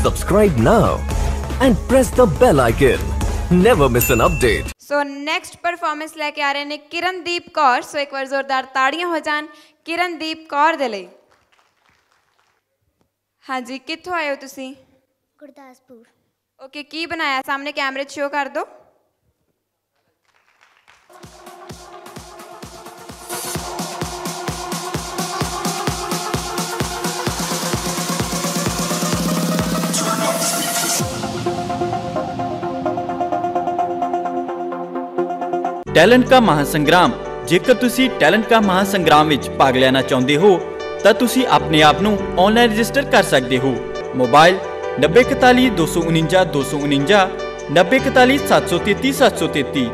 subscribe now and press the bell icon. Never miss an update. So next performance ਲੈ ਕੇ ਆ ਰਹੇ ਨੇ ਕਿਰਨਦੀਪ ਕੌਰ ਸੋ ਇੱਕ ਵਾਰ ਜ਼ੋਰਦਾਰ ਤਾੜੀਆਂ ਹੋ ਜਾਣ ਕਿਰਨਦੀਪ ਕੌਰ ਦੇ ਲਈ ਹਾਂਜੀ ਕਿੱਥੋਂ ਆਏ ਹੋ ਤੁਸੀਂ ਗੁਰਦਾਸਪੁਰ ਓਕੇ ਕੀ ਬਣਾਇਆ ਸਾਹਮਣੇ ਕੈਮਰੇ 'ਚ ਸ਼ੋ ਕਰ ਦਿਓ ਟੈਲੈਂਟ ਕਾ ਮਹਾਸੰਗਰਾਮ। ਜੇਕਰ ਤੁਸੀਂ ਟੈਲੈਂਟ ਕਾ ਮਹਾਸੰਗਰਾਮ ਵਿੱਚ ਭਾਗ ਲੈਣਾ ਚਾਹੁੰਦੇ ਹੋ, ਤਾਂ ਤੁਸੀਂ ਆਪਣੇ ਆਪ ਨੂੰ ਆਨਲਾਈਨ ਰਜਿਸਟਰ ਕਰ ਸਕਦੇ ਹੋ। ਮੋਬਾਈਲ 9041 249